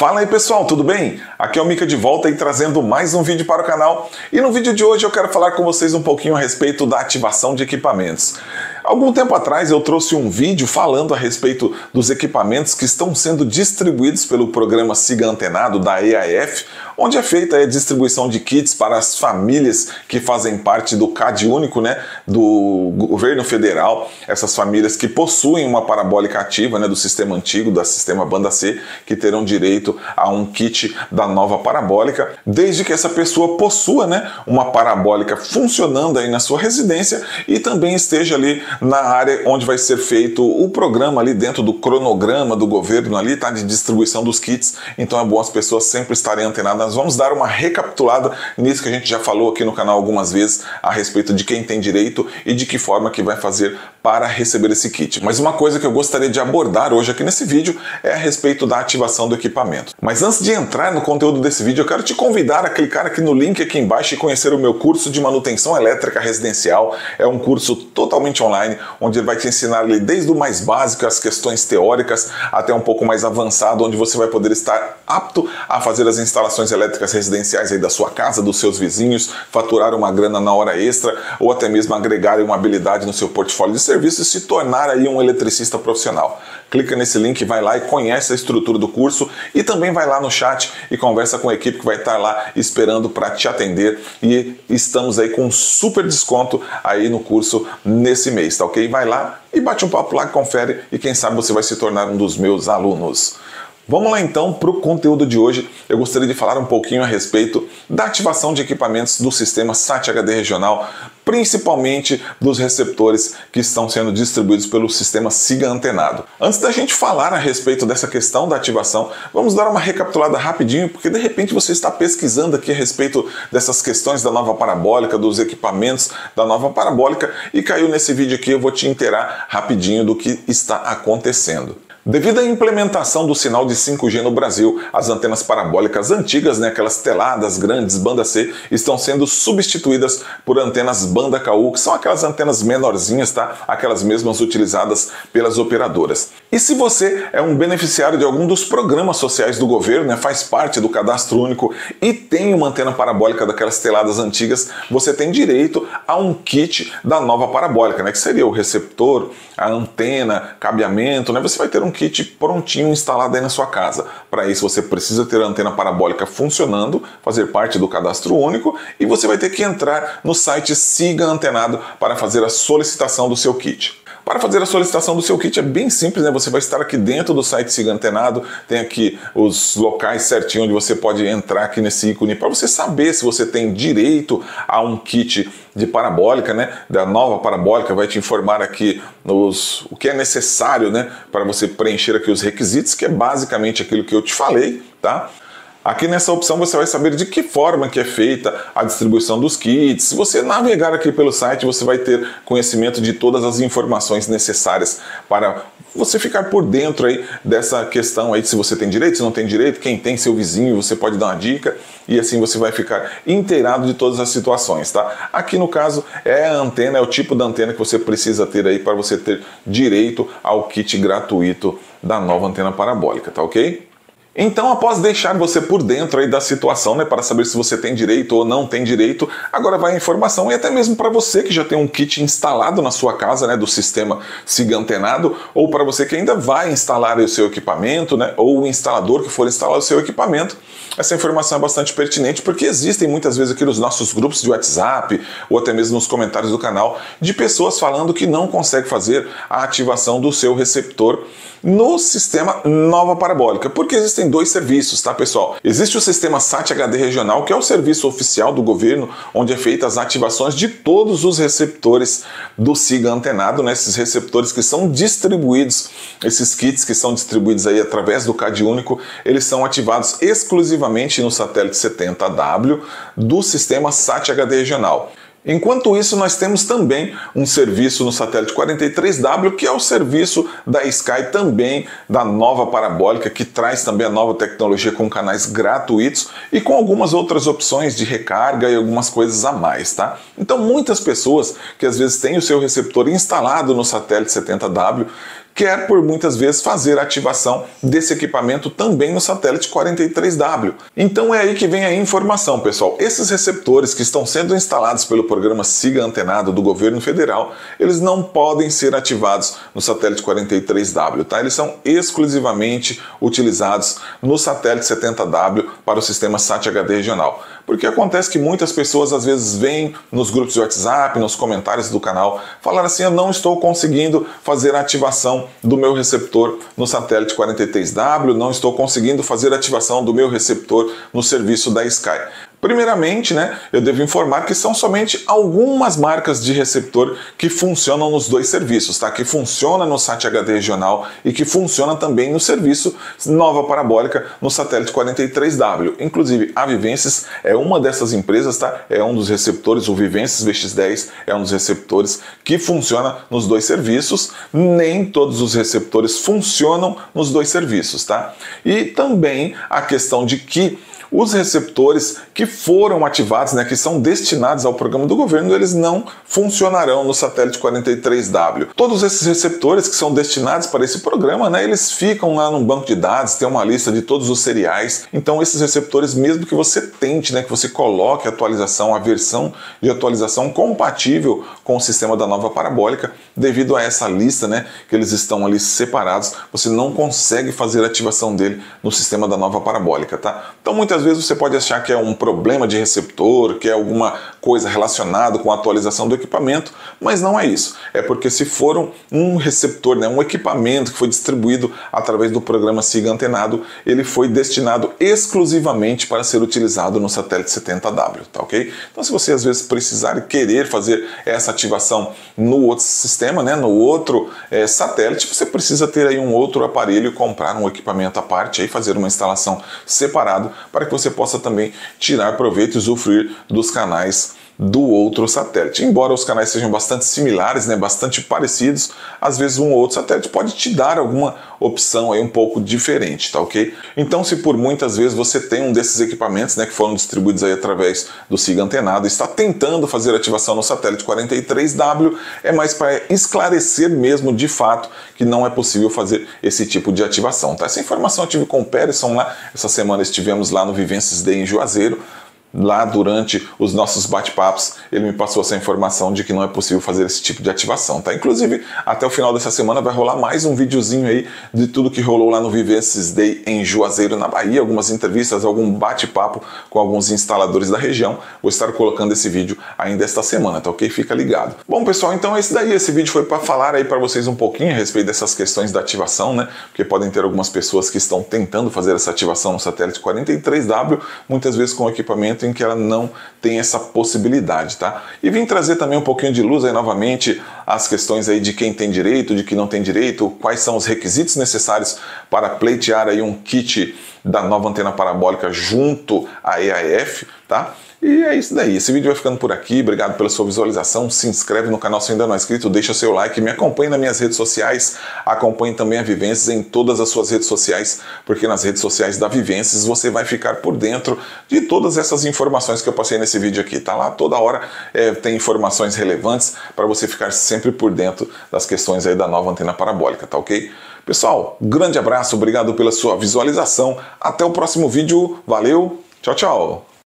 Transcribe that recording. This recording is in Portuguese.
Fala aí pessoal, tudo bem? Aqui é o Mica de volta e trazendo mais um vídeo para o canal. E no vídeo de hoje eu quero falar com vocês um pouquinho a respeito da ativação de equipamentos. Algum tempo atrás eu trouxe um vídeo falando a respeito dos equipamentos que estão sendo distribuídos pelo programa Siga Antenado da EAF, onde é feita a distribuição de kits para as famílias que fazem parte do CAD único, né, do governo federal, essas famílias que possuem uma parabólica ativa, né, do sistema antigo, do sistema banda C, que terão direito a um kit da nova parabólica, desde que essa pessoa possua, né, uma parabólica funcionando aí na sua residência e também esteja ali na área onde vai ser feito o programa ali dentro do cronograma do governo ali, tá, de distribuição dos kits. Então é bom as pessoas sempre estarem antenadas nós vamos dar uma recapitulada nisso que a gente já falou aqui no canal algumas vezes a respeito de quem tem direito e de que forma que vai fazer para receber esse kit. Mas uma coisa que eu gostaria de abordar hoje aqui nesse vídeo é a respeito da ativação do equipamento. Mas antes de entrar no conteúdo desse vídeo, eu quero te convidar a clicar aqui no link aqui embaixo e conhecer o meu curso de manutenção elétrica residencial. É um curso totalmente online, onde ele vai te ensinar ali desde o mais básico, as questões teóricas, até um pouco mais avançado, onde você vai poder estar apto a fazer as instalações elétricas residenciais aí da sua casa, dos seus vizinhos, faturar uma grana na hora extra ou até mesmo agregar uma habilidade no seu portfólio de serviço e se tornar aí um eletricista profissional. Clica nesse link, vai lá e conhece a estrutura do curso e também vai lá no chat e conversa com a equipe que vai estar lá esperando para te atender e estamos aí com um super desconto aí no curso nesse mês, ok? Vai lá e bate um papo lá, confere e quem sabe você vai se tornar um dos meus alunos. Vamos lá então para o conteúdo de hoje. Eu gostaria de falar um pouquinho a respeito da ativação de equipamentos do sistema SAT HD regional, principalmente dos receptores que estão sendo distribuídos pelo sistema Siga Antenado. Antes da gente falar a respeito dessa questão da ativação, vamos dar uma recapitulada rapidinho, porque de repente você está pesquisando aqui a respeito dessas questões da nova parabólica, dos equipamentos da nova parabólica e caiu nesse vídeo aqui, eu vou te inteirar rapidinho do que está acontecendo. Devido à implementação do sinal de 5G no Brasil, as antenas parabólicas antigas, né, aquelas teladas grandes banda C, estão sendo substituídas por antenas banda KU, que são aquelas antenas menorzinhas, tá? Aquelas mesmas utilizadas pelas operadoras. E se você é um beneficiário de algum dos programas sociais do governo, né, faz parte do cadastro único e tem uma antena parabólica daquelas teladas antigas, você tem direito a um kit da nova parabólica, né, que seria o receptor, a antena, cabeamento, né? Você vai ter um kit prontinho instalado aí na sua casa. Para isso você precisa ter a antena parabólica funcionando, fazer parte do cadastro único e você vai ter que entrar no site Siga Antenado para fazer a solicitação do seu kit. Para fazer a solicitação do seu kit é bem simples, né? Você vai estar aqui dentro do site Siga Antenado, tem aqui os locais certinho onde você pode entrar aqui nesse ícone para você saber se você tem direito a um kit de parabólica, né? Da nova parabólica, vai te informar aqui os, o que é necessário, né? Para você preencher aqui os requisitos, que é basicamente aquilo que eu te falei, tá? Aqui nessa opção você vai saber de que forma que é feita a distribuição dos kits. Se você navegar aqui pelo site, você vai ter conhecimento de todas as informações necessárias para você ficar por dentro aí dessa questão aí de se você tem direito, se não tem direito, quem tem seu vizinho, você pode dar uma dica e assim você vai ficar inteirado de todas as situações, tá? Aqui no caso é a antena, é o tipo da antena que você precisa ter aí para você ter direito ao kit gratuito da nova antena parabólica, tá ok? Então, após deixar você por dentro aí da situação, né, para saber se você tem direito ou não tem direito, agora vai a informação e até mesmo para você que já tem um kit instalado na sua casa, né, do sistema Siga Antenado, ou para você que ainda vai instalar o seu equipamento, né, ou o instalador que for instalar o seu equipamento. Essa informação é bastante pertinente porque existem muitas vezes aqui nos nossos grupos de WhatsApp ou até mesmo nos comentários do canal de pessoas falando que não consegue fazer a ativação do seu receptor no sistema Nova Parabólica, porque existem dois serviços, tá pessoal? Existe o sistema SAT HD regional, que é o serviço oficial do governo, onde é feita as ativações de todos os receptores do SIGA antenado, né? esses receptores que são distribuídos, esses kits que são distribuídos aí através do CAD único, eles são ativados exclusivamente no satélite 70W do sistema SAT HD regional. Enquanto isso, nós temos também um serviço no satélite 43W, que é o serviço da Sky também da nova parabólica, que traz também a nova tecnologia com canais gratuitos e com algumas outras opções de recarga e algumas coisas a mais, tá? Então, muitas pessoas que às vezes têm o seu receptor instalado no satélite 70W quer por muitas vezes fazer a ativação desse equipamento também no satélite 43W. Então é aí que vem a informação, pessoal. Esses receptores que estão sendo instalados pelo programa Siga Antenado do governo federal, eles não podem ser ativados no satélite 43W, tá? Eles são exclusivamente utilizados no satélite 70W para o sistema SAT-HD regional. Porque acontece que muitas pessoas às vezes vêm nos grupos de WhatsApp, nos comentários do canal, falar assim: eu não estou conseguindo fazer a ativação do meu receptor no satélite 43W, não estou conseguindo fazer a ativação do meu receptor no serviço da Sky. Primeiramente, né, eu devo informar que são somente algumas marcas de receptor que funcionam nos dois serviços, tá? Que funciona no SAT HD regional e que funciona também no serviço Nova Parabólica no satélite 43W. Inclusive, a Vivences é uma dessas empresas, tá? É um dos receptores, o Vivences VX10 é um dos receptores que funciona nos dois serviços. Nem todos os receptores funcionam nos dois serviços, tá? E também a questão de que os receptores que foram ativados, né, que são destinados ao programa do governo, eles não funcionarão no satélite 43W. Todos esses receptores que são destinados para esse programa, né, eles ficam lá no banco de dados, tem uma lista de todos os seriais. Então esses receptores, mesmo que você tente, né, que você coloque a atualização, a versão de atualização compatível com o sistema da nova parabólica, devido a essa lista, né, que eles estão ali separados, você não consegue fazer a ativação dele no sistema da nova parabólica, tá? Então muitas muitas vezes você pode achar que é um problema de receptor, que é alguma coisa relacionada com a atualização do equipamento, mas não é isso. É porque se for um receptor, né, um equipamento que foi distribuído através do programa SIGA antenado, ele foi destinado exclusivamente para ser utilizado no satélite 70W, tá ok? Então se você às vezes precisar e querer fazer essa ativação no outro sistema, né, no outro é, satélite, você precisa ter aí um outro aparelho, comprar um equipamento à parte, aí fazer uma instalação separado para que você possa também tirar proveito e usufruir dos canais do outro satélite. Embora os canais sejam bastante similares, né, bastante parecidos, às vezes um ou outro satélite pode te dar alguma opção aí um pouco diferente, tá ok? Então, se por muitas vezes você tem um desses equipamentos, né, que foram distribuídos aí através do SIGA antenado, está tentando fazer ativação no satélite 43W, é mais para esclarecer mesmo de fato que não é possível fazer esse tipo de ativação, tá? Essa informação eu tive com o Perisson lá, essa semana estivemos lá no Vivências Day em Juazeiro, lá durante os nossos bate-papos, ele me passou essa informação de que não é possível fazer esse tipo de ativação, tá? Inclusive, até o final dessa semana vai rolar mais um videozinho aí de tudo que rolou lá no Vivences Day em Juazeiro, na Bahia, algumas entrevistas, algum bate-papo com alguns instaladores da região. Vou estar colocando esse vídeo ainda esta semana, tá ok? Fica ligado. Bom, pessoal, então é isso daí. Esse vídeo foi para falar aí para vocês um pouquinho a respeito dessas questões da ativação, né? Porque podem ter algumas pessoas que estão tentando fazer essa ativação no satélite 43W, muitas vezes com equipamento momento em que ela não tem essa possibilidade, tá? E vim trazer também um pouquinho de luz aí novamente as questões aí de quem tem direito, de quem não tem direito, quais são os requisitos necessários para pleitear aí um kit da nova antena parabólica junto à EAF, tá? E é isso daí. Esse vídeo vai ficando por aqui. Obrigado pela sua visualização. Se inscreve no canal se ainda não é inscrito, deixa seu like, me acompanhe nas minhas redes sociais, acompanhe também a Vivências em todas as suas redes sociais, porque nas redes sociais da Vivências você vai ficar por dentro de todas essas informações que eu passei nesse vídeo aqui. Tá lá toda hora é, tem informações relevantes para você ficar sempre por dentro das questões aí da nova antena parabólica, tá ok? Pessoal, grande abraço, obrigado pela sua visualização. Até o próximo vídeo. Valeu, tchau, tchau.